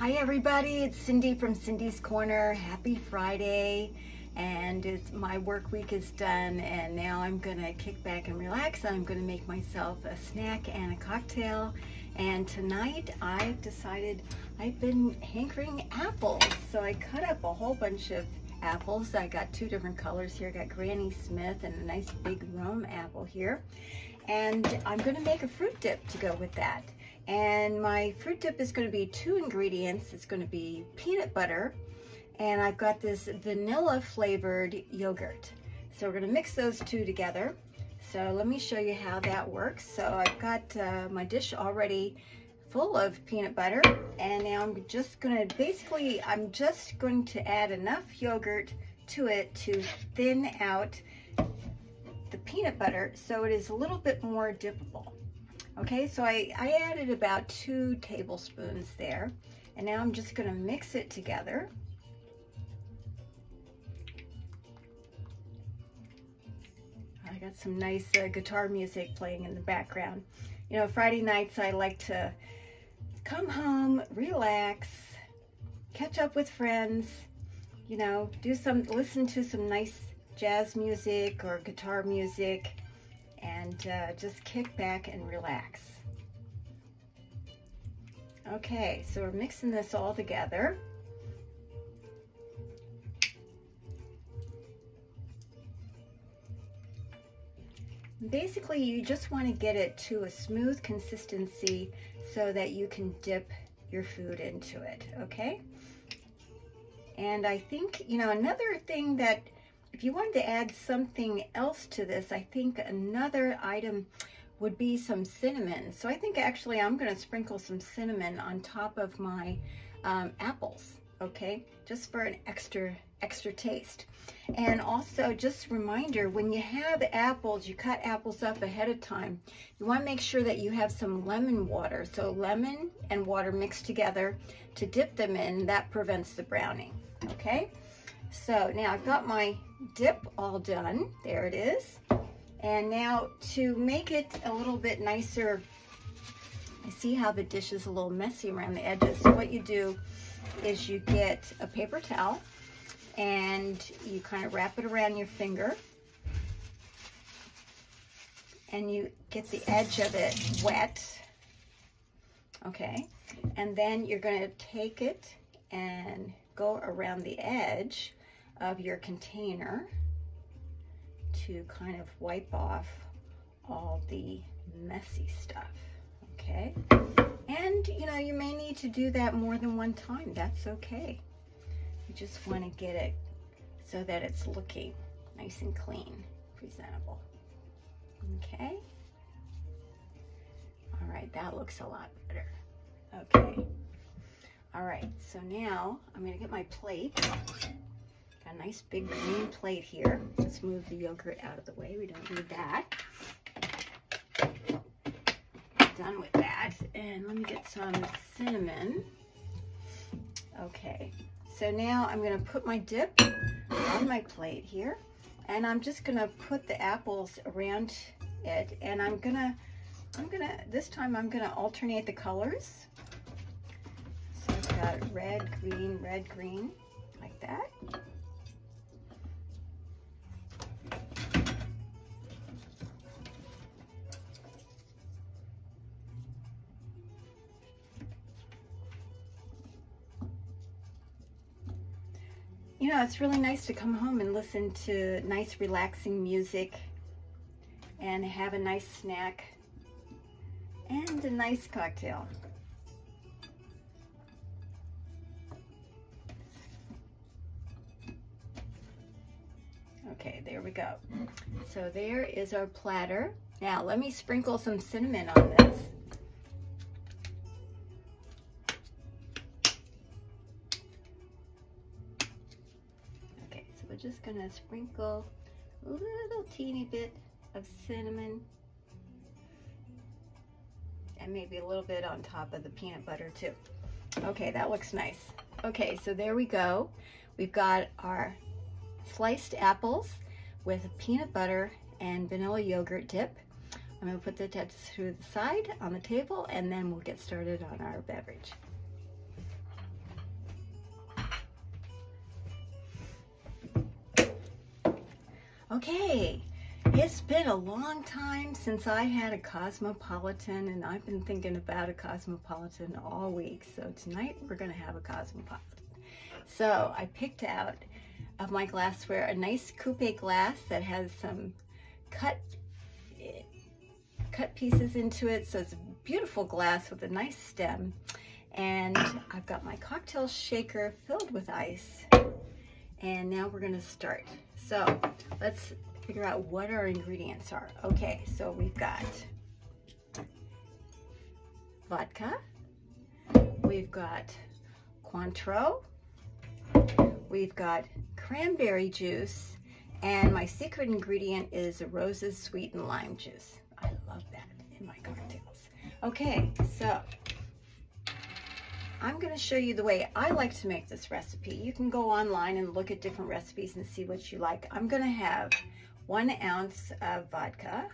Hi everybody, it's Cindi from Cindi's Corner. Happy Friday. And it's, my work week is done and now I'm gonna kick back and relax. I'm gonna make myself a snack and a cocktail. And tonight I've decided I've been hankering apples. So I cut up a whole bunch of apples. I got two different colors here. I got Granny Smith and a nice big Rome apple here. And I'm gonna make a fruit dip to go with that. And my fruit dip is gonna be two ingredients. It's gonna be peanut butter, and I've got this vanilla flavored yogurt. So we're gonna mix those two together. So let me show you how that works. So I've got uh, my dish already full of peanut butter, and now I'm just gonna, basically, I'm just going to add enough yogurt to it to thin out the peanut butter so it is a little bit more dippable. Okay, so I, I added about two tablespoons there. And now I'm just gonna mix it together. I got some nice uh, guitar music playing in the background. You know, Friday nights I like to come home, relax, catch up with friends, you know, do some, listen to some nice jazz music or guitar music, and uh, just kick back and relax. Okay, so we're mixing this all together. Basically, you just want to get it to a smooth consistency so that you can dip your food into it, okay? And I think, you know, another thing that if you wanted to add something else to this, I think another item would be some cinnamon. So I think actually I'm gonna sprinkle some cinnamon on top of my um, apples, okay? Just for an extra, extra taste. And also just a reminder, when you have apples, you cut apples up ahead of time, you wanna make sure that you have some lemon water. So lemon and water mixed together to dip them in, that prevents the browning, okay? So now I've got my dip all done. There it is. And now to make it a little bit nicer, I see how the dish is a little messy around the edges. So what you do is you get a paper towel and you kind of wrap it around your finger and you get the edge of it wet. Okay, and then you're going to take it and go around the edge of your container to kind of wipe off all the messy stuff, okay? And, you know, you may need to do that more than one time. That's okay. You just want to get it so that it's looking nice and clean, presentable, okay? All right, that looks a lot better. Okay. All right, so now I'm going to get my plate a nice big green plate here. Let's move the yogurt out of the way. We don't need that. Done with that. And let me get some cinnamon. Okay, so now I'm gonna put my dip on my plate here. And I'm just gonna put the apples around it. And I'm gonna, I'm gonna, this time I'm gonna alternate the colors. So I've got red, green, red, green, like that. You know, it's really nice to come home and listen to nice relaxing music and have a nice snack and a nice cocktail. Okay, there we go. So there is our platter. Now let me sprinkle some cinnamon on this. Just gonna sprinkle a little teeny bit of cinnamon and maybe a little bit on top of the peanut butter too. Okay, that looks nice. Okay, so there we go. We've got our sliced apples with peanut butter and vanilla yogurt dip. I'm gonna put the that to the side on the table and then we'll get started on our beverage. Okay, it's been a long time since I had a Cosmopolitan and I've been thinking about a Cosmopolitan all week. So tonight we're gonna have a Cosmopolitan. So I picked out of my glassware a nice coupe glass that has some cut cut pieces into it. So it's a beautiful glass with a nice stem. And I've got my cocktail shaker filled with ice. And now we're gonna start. So let's figure out what our ingredients are. Okay, so we've got vodka, we've got Cointreau, we've got cranberry juice, and my secret ingredient is Rose's sweetened lime juice. I love that in my cocktails. Okay, so I'm gonna show you the way I like to make this recipe. You can go online and look at different recipes and see what you like. I'm gonna have one ounce of vodka,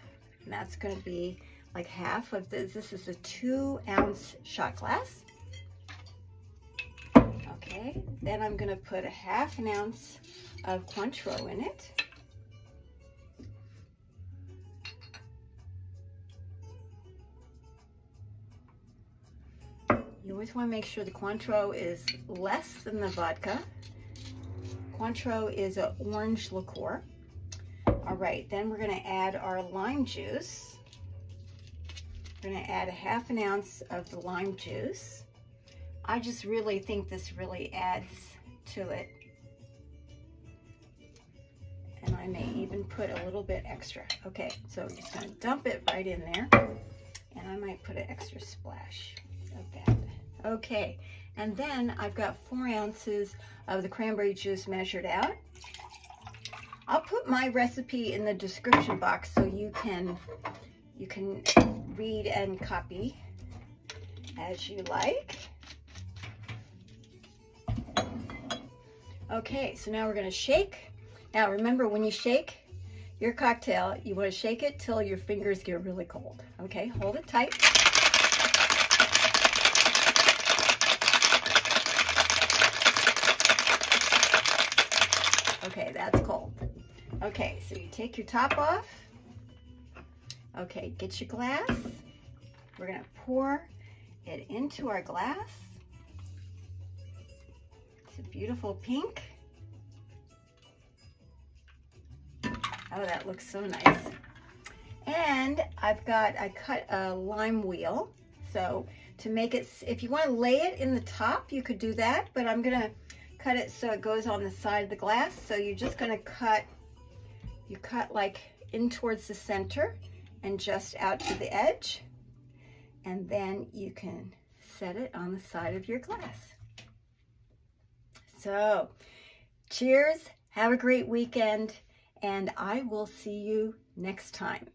and that's gonna be like half of this. This is a two ounce shot glass. Okay, then I'm gonna put a half an ounce of Cointreau in it. You always want to make sure the Cointreau is less than the vodka. Cointreau is an orange liqueur. All right, then we're going to add our lime juice. We're going to add a half an ounce of the lime juice. I just really think this really adds to it. And I may even put a little bit extra. Okay, so we're just going to dump it right in there. And I might put an extra splash of that. Okay, and then I've got four ounces of the cranberry juice measured out. I'll put my recipe in the description box so you can you can read and copy as you like. Okay, so now we're gonna shake. Now remember when you shake your cocktail, you wanna shake it till your fingers get really cold. Okay, hold it tight. Okay, that's cold. Okay, so you take your top off. Okay, get your glass. We're gonna pour it into our glass. It's a beautiful pink. Oh, that looks so nice. And I've got, I cut a lime wheel. So to make it, if you want to lay it in the top, you could do that, but I'm gonna cut it so it goes on the side of the glass. So you're just gonna cut, you cut like in towards the center and just out to the edge. And then you can set it on the side of your glass. So cheers, have a great weekend, and I will see you next time.